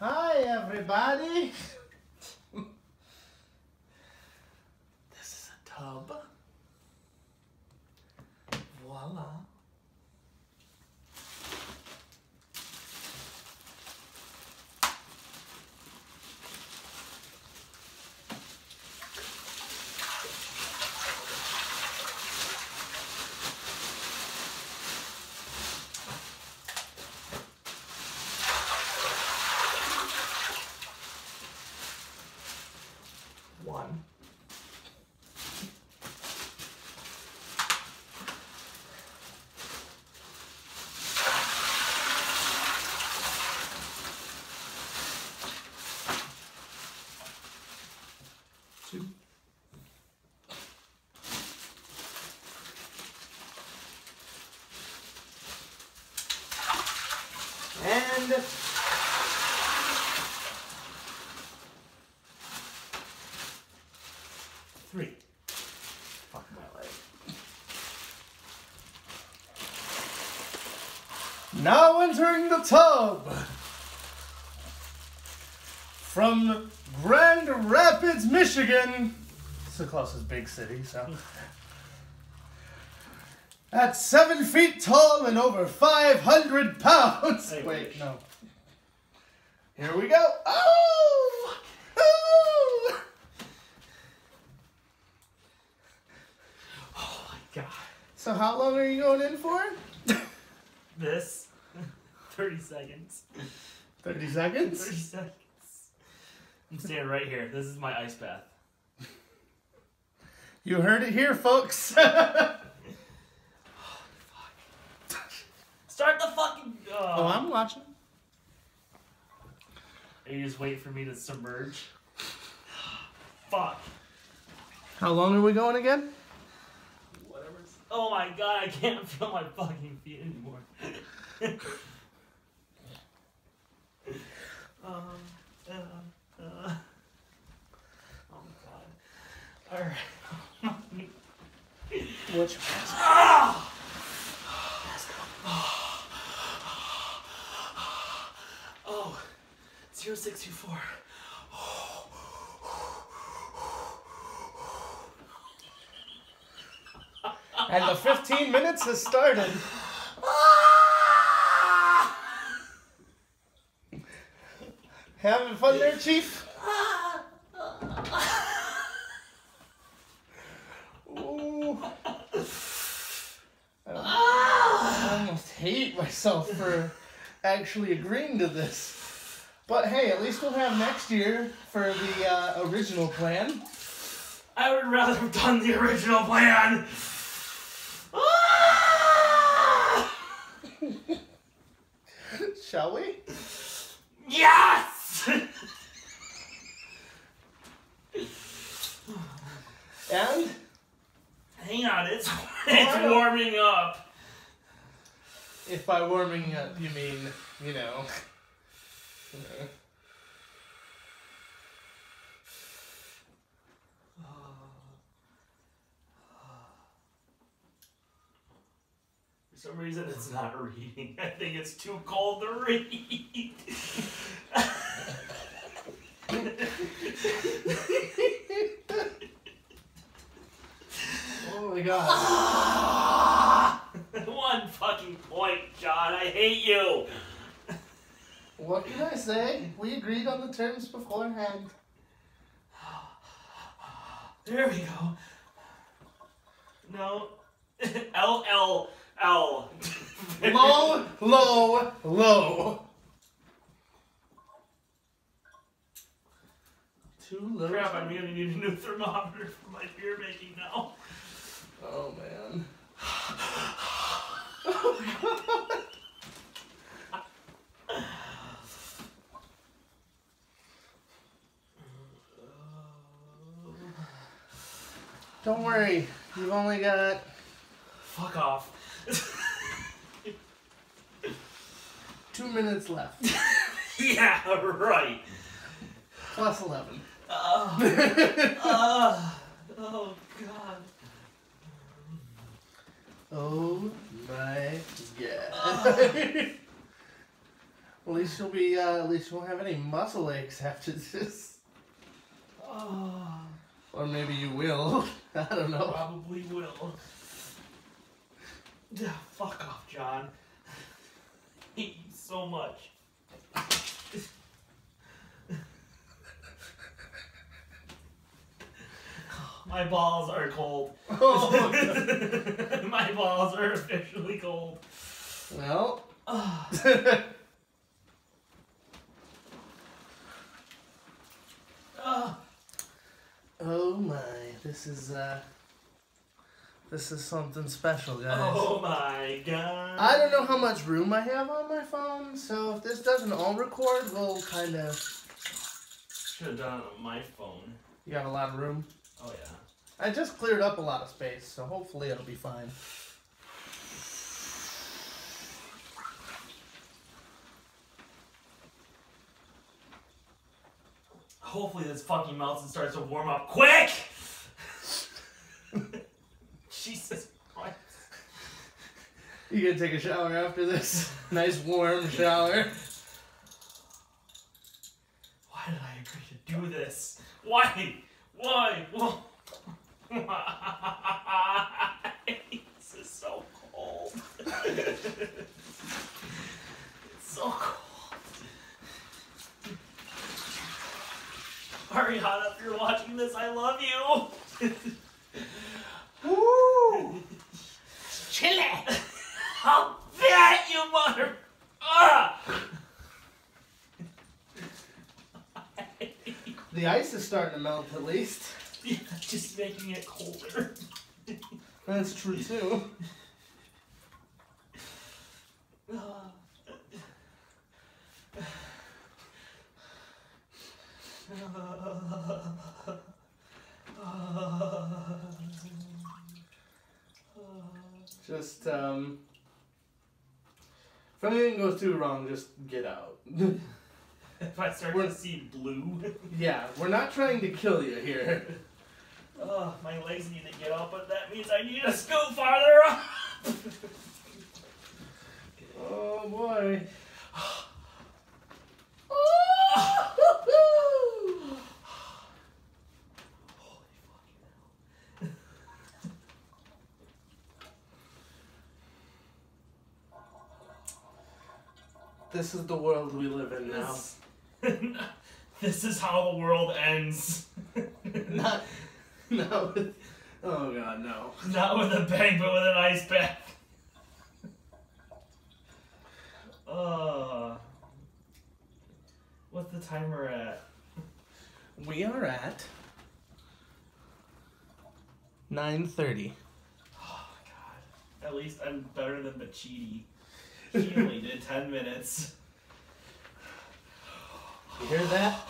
Hi, everybody. this is a tub. Voila. One. Two. And three. Fuck my leg. Now entering the tub. From Grand Rapids, Michigan. It's the closest big city, so. At seven feet tall and over 500 pounds. I Wait, no. Here we go. Oh! Oh! Oh my god. So how long are you going in for? This. 30 seconds. 30 seconds? 30 seconds? I'm standing right here. This is my ice bath. You heard it here, folks. Oh, Start the fucking. Oh, oh, I'm watching. You just wait for me to submerge. Fuck. How long are we going again? Whatever. Oh my god, I can't feel my fucking feet anymore. um, uh, uh. Oh my god. Alright. Which ah! Oh, 0624. And the 15 minutes has started. Having fun there, Chief? Ooh. I almost hate myself for actually agreeing to this. But hey, at least we'll have next year for the uh, original plan. I would rather have done the original plan. Ah! Shall we? Yes! And Hang on, it's it's warming up. if by warming up you mean, you know. For some reason, it's not reading. I think it's too cold to read. Oh my god. One fucking point, John. I hate you. What can I say? We agreed on the terms beforehand. There we go. No. L L L. Low, low, low. Too low. Crap, I'm gonna need a new thermometer for my beer making now. Oh man. Oh Don't worry, you've only got Fuck off. two minutes left. yeah, right. Plus 11. Uh, uh, oh god. Oh my god. At least you'll be. Uh, at least you won't have any muscle aches after this. Oh, Or maybe you will. I don't know. probably will. Yeah, fuck off, John. I hate you so much. My balls are cold. Oh, My balls are officially cold. well. Ah. Oh my! This is uh. This is something special, guys. Oh my god. I don't know how much room I have on my phone, so if this doesn't all record, we'll kind of. Should have done it on my phone. You got a lot of room. Oh yeah. I just cleared up a lot of space, so hopefully it'll be fine. Hopefully this fucking melts and starts to warm up quick! Jesus Christ. You gonna take a shower after this? Nice warm shower. Why did I agree to do this? Why? Why? Why? Why? This is so cold. it's so cold. If you're watching this, I love you. Woo! Chile. I'll bet you mother. Ah! The ice is starting to melt at least. Yeah, just making it colder. That's true too. Just um. If anything goes too wrong, just get out. If I start We're- to see blue, yeah, we're not trying to kill you here. oh, my legs need to get up, but that means I need to scoot farther up. Oh boy. This is the world we live in now. This, this is how the world ends. Not, not with. Oh god, no. Not with a bang, but with an ice bath. Uh, what's the timer at? We are at. 9:30. Oh god. At least I'm better than Machidi. He only did 10 minutes. You hear that?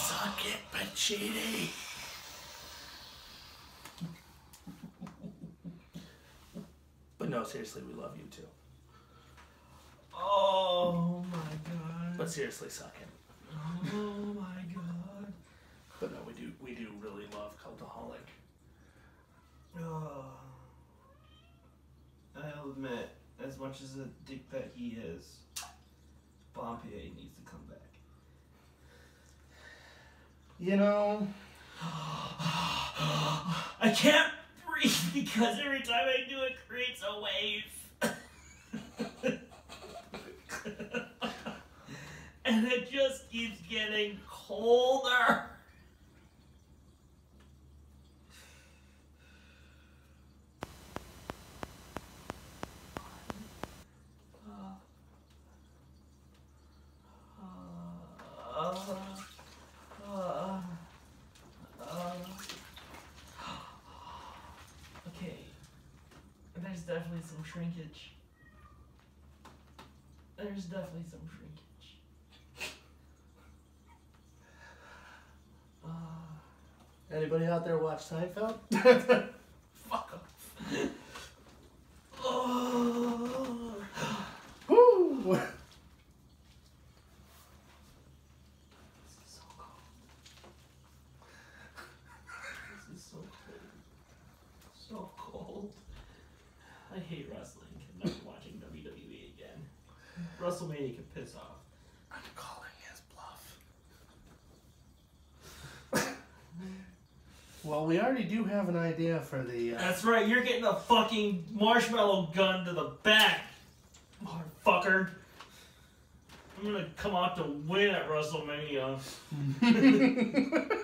Suck it, Pachiti. But no, seriously, we love you too. Oh my god. But seriously, suck it. oh my god. But no, we do we do really love Cultaholic. Oh. I'll admit, as much as a dick that he is, Blampied needs to come back. You know, I can't breathe because every time I do it creates a wave. and it just keeps getting colder. Okay. There's definitely some shrinkage. There's definitely some shrinkage. Uh, anybody out there watch Seinfeld? fuck off. oh. Woo! This is so cold. This is so cold. So cold. I hate wrestling. I'm never watching WWE again. WrestleMania can piss off. Well, we already do have an idea for the. Uh, That's right, you're getting a fucking marshmallow gun to the back, motherfucker. I'm gonna come out to win at WrestleMania.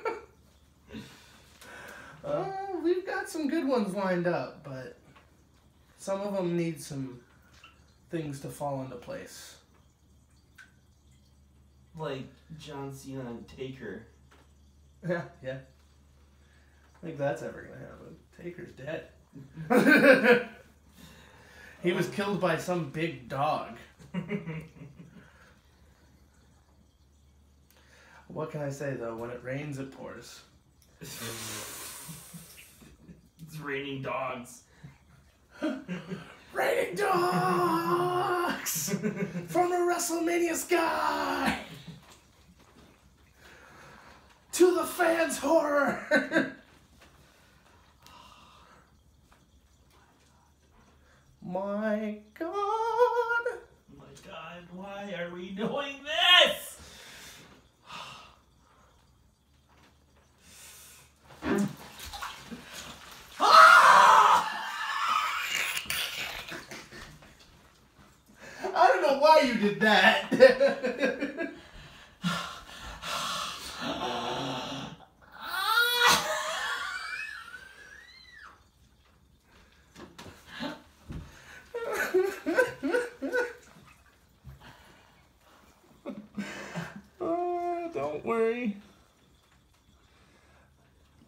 uh, we've got some good ones lined up, but some of them need some things to fall into place. Like John Cena and Taker. Yeah, yeah. I think that's ever gonna happen. Taker's dead. he was killed by some big dog. what can I say though? When it rains, it pours. It's raining dogs. Raining dogs from the WrestleMania sky to the fans' horror. My God. Oh my god, why are we doing this? I don't know why you did that. oh, don't worry.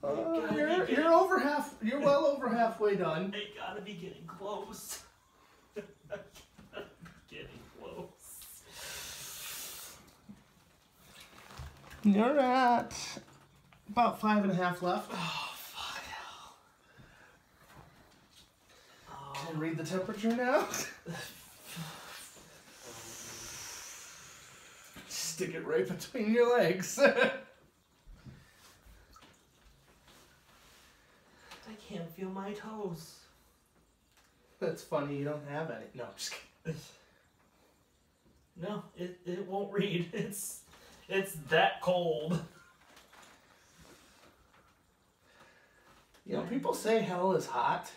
Uh, you're, you're over half. You're well over halfway done. I gotta be getting close. I gotta be getting close. You're at about five and a half left. Oh, fuck hell. Can Oh, read the temperature now? Stick it right between your legs. I can't feel my toes. That's funny, you don't have any. No, I'm just kidding. No, it, it won't read. It's it's that cold. You know, people say hell is hot.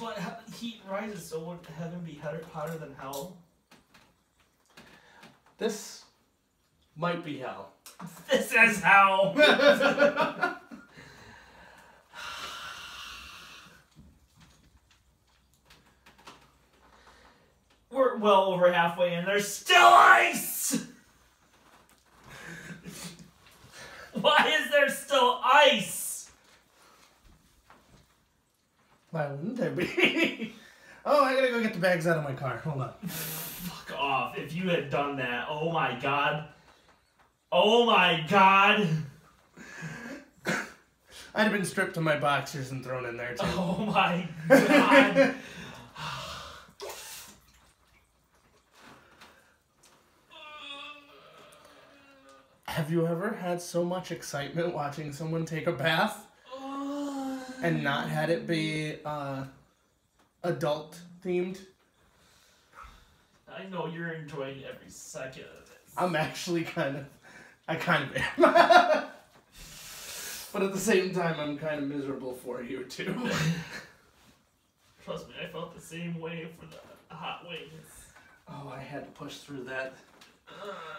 But heat rises, so would heaven be hotter, hotter than hell? This might be hell. This is hell. We're well over halfway and there's still ice! Why is there still ice? Why wouldn't there be? oh, I gotta go get the bags out of my car. Hold on. Fuck off. If you had done that, oh my god. Oh my god. I'd have been stripped of my boxers and thrown in there too. Oh my god. Have you ever had so much excitement watching someone take a bath and not had it be uh, adult themed? I know you're enjoying every second of this. I'm actually kind of, I kind of am. but at the same time, I'm kind of miserable for you too. Trust me, I felt the same way for the hot wings. Oh, I had to push through that.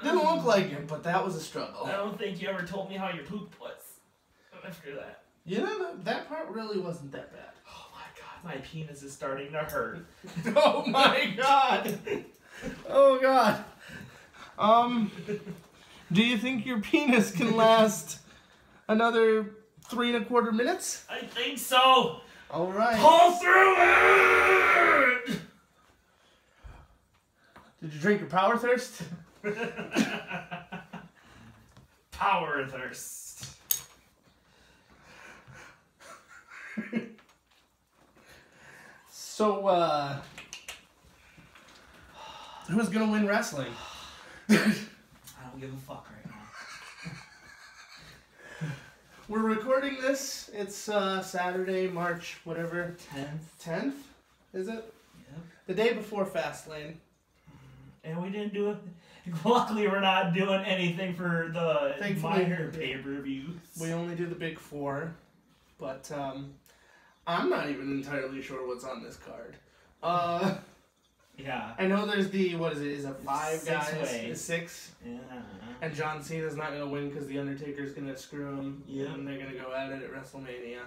Didn't look like it, but that was a struggle. I don't think you ever told me how your poop was. After that. You know, that, part really wasn't that bad. Oh my god, my penis is starting to hurt. Oh my god! Oh god. Um, do you think your penis can last another three and a quarter minutes? I think so. All right. Pull through it. Did you drink your power thirst? Power thirst. So, uh, who's gonna win wrestling? I don't give a fuck right now. We're recording this. It's uh, Saturday, March whatever, Tenth. tenth. Is it Yep. the day before Fastlane? And we didn't do it. Luckily, we're not doing anything for the Thankfully, minor pay per views. We only do the big four, but um, I'm not even entirely sure what's on this card. Uh, Yeah. I know there's the what is it? Is it five Six guys? way. It's six. Yeah. And John Cena's not gonna win because the Undertaker's gonna screw him. Yeah. And they're gonna go at it at WrestleMania.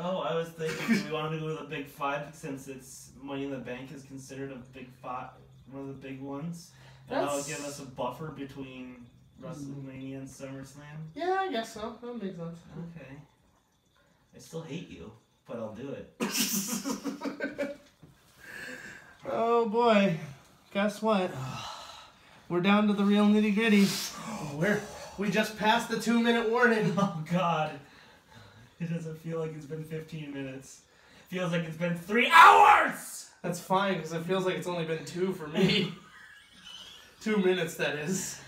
Oh, I was thinking we wanted to go with a big five since it's Money in the Bank is considered a big five, one of the big ones. And that'll give us a buffer between WrestleMania and SummerSlam. Yeah, I guess so. That makes sense. Okay. I still hate you, but I'll do it. oh boy. Guess what? We're down to the real nitty gritty. We're we just passed the two minute warning. Oh God. It doesn't feel like it's been 15 minutes. feels like it's been three hours! That's fine because it feels like it's only been two for me. two minutes, that is.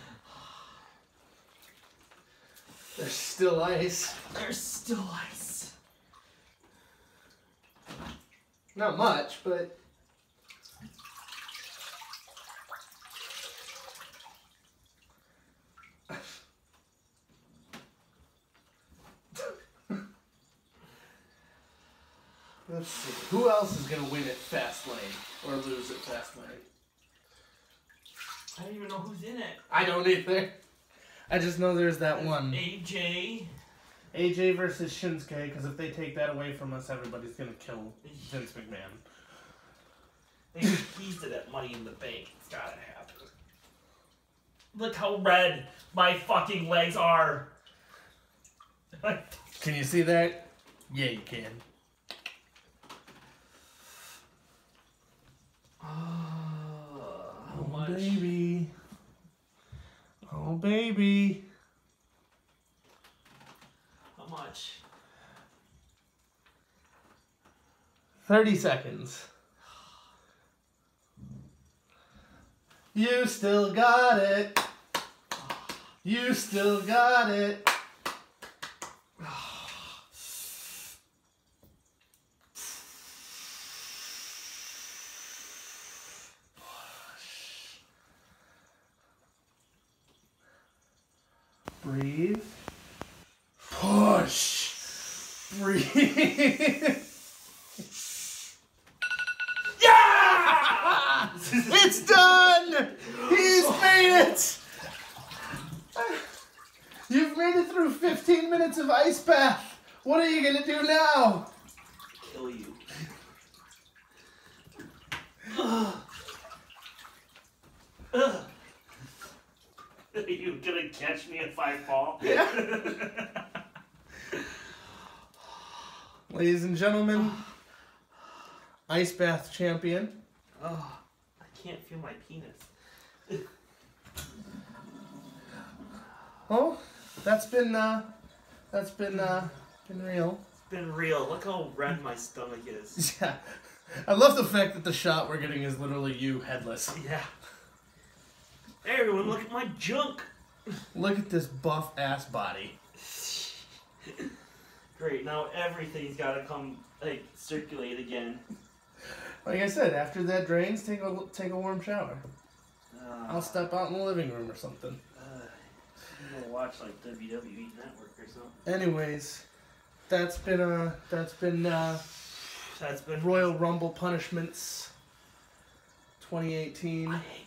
There's still ice. There's still ice. Not much, but. Let's see. Who else is gonna win at Fastlane or lose at Fastlane? I don't even know who's in it. I don't either. I just know there's that one. AJ. AJ versus Shinsuke, because if they take that away from us, everybody's gonna kill Vince McMahon. They teased it at Money in the Bank. It's gotta happen. Look how red my fucking legs are. Can you see that? Yeah, you can. Oh, much? baby. Oh, baby. How much? 30 seconds. You still got it. You still got it. Breathe. Push. Breathe. Yeah! It's done! He's made it! You've made it through 15 minutes of ice bath. What are you gonna do now? Kill you. Ugh. Are you gonna catch me if I fall? Yeah. Ladies and gentlemen, ice bath champion. oh, I can't feel my penis. Oh, that's been uh, that's been uh, been real. It's been real. Look how red my stomach is. Yeah, I love the fact that the shot we're getting is literally you headless. Yeah. Hey everyone, look at my junk. Look at this buff ass body. Great, now everything's gotta come like circulate again. Like I said, after that drains, take a take a warm shower. Uh, I'll step out in the living room or something. Uh, I'm gonna watch like WWE Network or something. Anyways, that's been uh that's been uh That's been Royal Rumble punishments 2018. I hate